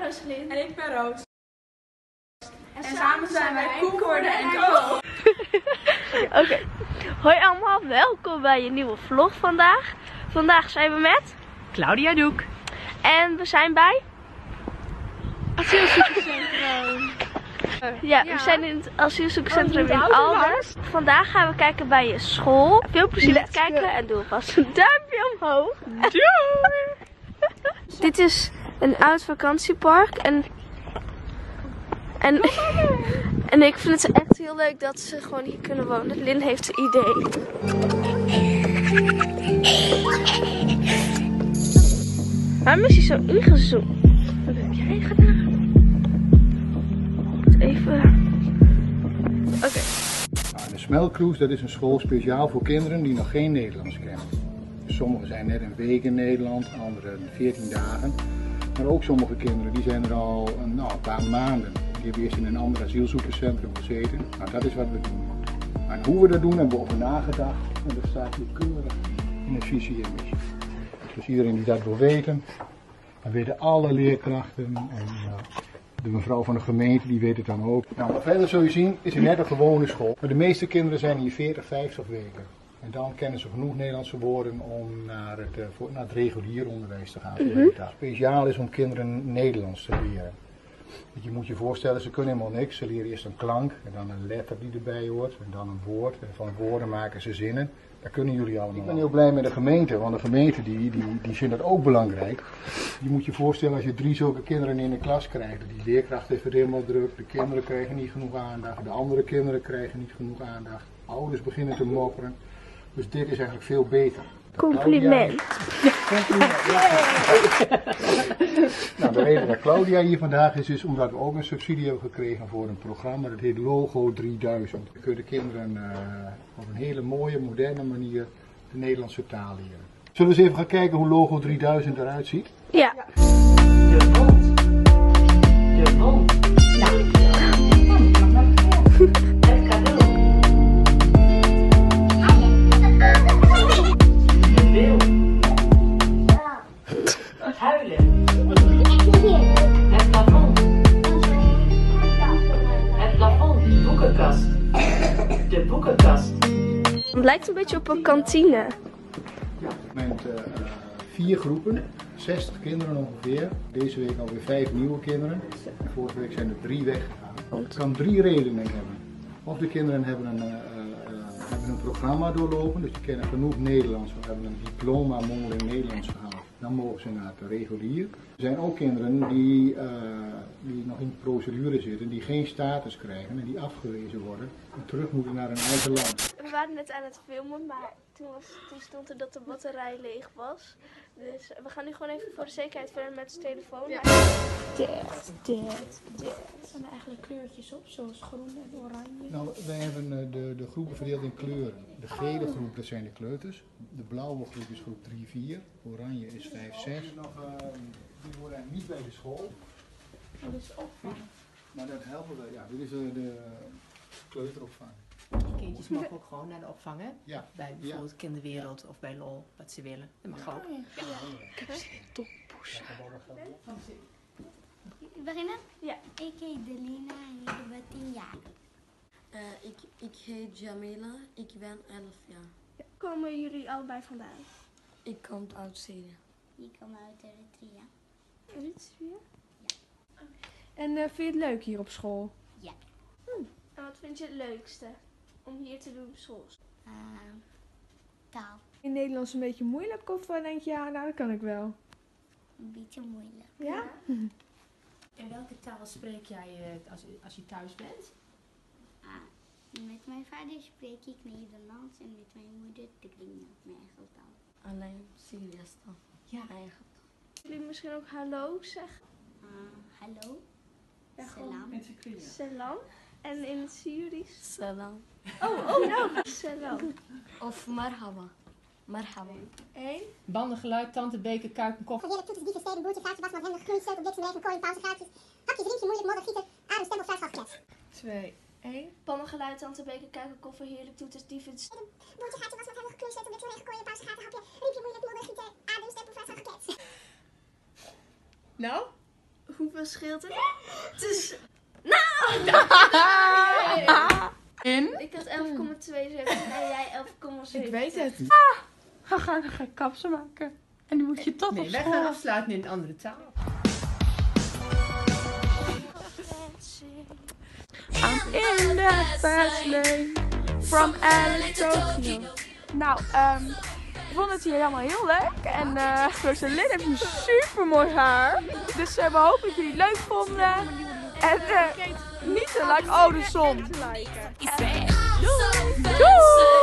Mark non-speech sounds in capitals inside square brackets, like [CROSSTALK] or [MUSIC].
ben En ik ben Roos. En, samen, zijn wij Koekoorden en Go. [LAUGHS] Oké. Hoi allemaal, welkom bij een nieuwe vlog vandaag. Vandaag zijn we met... Claudia Doek. En we zijn bij... Asielzoekerscentrum. Ja, [LAUGHS] ja, we zijn in het asielzoekerscentrum in Alders. Vandaag gaan we kijken bij je school. Veel plezier kijken en doe een duimpje omhoog. Doei! [LAUGHS] Dit is een oud vakantiepark en, en, [LAUGHS] en ik vind het echt heel leuk dat ze gewoon hier kunnen wonen. Lin heeft een idee. Waarom is hij zo ingezoomd? Wat heb jij gedaan? Even. Oké. Nou, de Smelcruise dat is een school speciaal voor kinderen die nog geen Nederlands kennen. Sommigen zijn net een week in Nederland, anderen 14 dagen. Maar ook sommige kinderen die zijn er al een, nou, een paar maanden. Die hebben eerst in een ander asielzoekerscentrum gezeten. Nou, dat is wat we doen. En hoe we dat doen hebben we over nagedacht. En dat staat hier keurig in het visie. Dus iedereen die dat wil weten, dan weten alle leerkrachten en ja, de mevrouw van de gemeente die weet het dan ook. Nou, maar verder zul je zien, is het net een gewone school. Maar de meeste kinderen zijn hier 40, 50 weken. En dan kennen ze genoeg Nederlandse woorden om naar het, eh, voor, naar het regulier onderwijs te gaan. daar Speciaal is om kinderen Nederlands te leren. Want je moet je voorstellen, ze kunnen helemaal niks. Ze leren eerst een klank en dan een letter die erbij hoort en dan een woord. En van woorden maken ze zinnen. Dat kunnen jullie allemaal. Ik ben heel blij met de gemeente, want de gemeente die, die, die vindt dat ook belangrijk. Je moet je voorstellen als je drie zulke kinderen in de klas krijgt. Die leerkracht heeft het helemaal druk, de kinderen krijgen niet genoeg aandacht, de andere kinderen krijgen niet genoeg aandacht. Ouders beginnen te mopperen. Dus dit is eigenlijk veel beter. Compliment. Compliment, ja. Nou, de reden dat Claudia hier vandaag is, is omdat we ook een subsidie hebben gekregen voor een programma dat heet Logo 3000. Dan kunnen de kinderen eh, op een hele mooie, moderne manier de Nederlandse taal leren. Zullen we eens even gaan kijken hoe Logo 3000 eruit ziet? Ja. De hond. De hond. Het De boekenkast. Het lijkt een beetje op een kantine. Met eh, vier groepen, 60 kinderen ongeveer. Deze week alweer vijf nieuwe kinderen. Vorige week zijn er drie weggegaan. Het kan drie redenen hebben. Of de kinderen hebben een, eh, eh, hebben een programma doorlopen, dus die kennen genoeg Nederlands, of hebben een diploma mondeling Nederlands. Dan mogen ze naar het regulier. Er zijn ook kinderen die, eh, die nog in procedure zitten, die geen status krijgen en die afgewezen worden en terug moeten naar hun eigen land. We waren net aan het filmen, maar toen, was, toen stond er dat de batterij leeg was. Dus we gaan nu gewoon even voor de zekerheid verder met de telefoon. Ja. Dit, dit, dit. Er staan eigenlijk kleurtjes op, zoals groen en oranje. Nou, wij hebben eh, de, de groepen verdeeld in kleuren. De gele groep, dat zijn de kleuters. De blauwe groep is groep 3, 4. Oranje is 5, 6. Nog, eh, die worden niet bij de school. Dat is opvang. Maar dat helpen we. Ja, dit is eh, de kleuteropvang. Kindjes mogen ook gewoon naar de opvang, hè? Ja. Bij bijvoorbeeld Kinderwereld of bij LOL, wat ze willen. Dat mag ook. Beginnen? Ja. Ik heet Delina en ik ben 10 jaar. Eh, ik, ik heet Jamila, ik ben 11 jaar. Komen jullie allebei vandaan? Ik kom uit Syrië. Ik kom uit Eritrea. Eritrea? En eh, vind je het leuk hier op school? En wat vind je het leukste om hier te doen op school? Uh, taal. In Nederlands een beetje moeilijk of eh, denk je, ja, nou dat kan ik wel. Een beetje moeilijk. Ja? [LAUGHS] En welke taal spreek jij eh, als, als je thuis bent? Ah, met mijn vader spreek ik Nederlands en met mijn moeder Trina, mijn eigen taal. Alleen Syriërs dan. Ja. Eigen. Jullie misschien ook hallo zeggen? Ah, hallo. Ja, Salam. Salam. En in het Syrisch? Salam. Oh, oh nou. Salam. Of marhaba. Marhaba. Eén. Bandengeluid, tante, beker, kuiken, koffie. Heerlijk toeters, dieven, steden, boertje, gaatje, wasmat, hemden, knoei, sleutel, bliksem, regen, kooi, pauze, gaatjes. Hapjes, riempje, moeilijk, modder, gieter, adem, stempel, klets. Twee, één. Pannengeluid, tante, beker, kuiken, koffer, heerlijk toeters, dievens. Boertje, gaatje, wasmat, hemden, knoei, sleutel, bliksem, regen, kooi, pauze, gaten, hapje, riempje, moeilijk, modder, gieter, adem, stempel, vraag, klets. Nou? Hoeveel scheelt het? Het is... [LAUGHS] [LAUGHS] In? Ik had 11,72 en jij Thomas Ik heeft... weet het. Ga gaan ga kapsen maken. En die moet je tot Nee, op wij school. gaan afsluiten in een andere taal. I'm in the fast lane from Tokyo. Nou, ehm ik vond het hier helemaal heel leuk. En eh Rosalyn heeft een super mooi haar. Dus eh, we hopen dat jullie het leuk vonden. En eh, niet te like, oh de zon. Doei!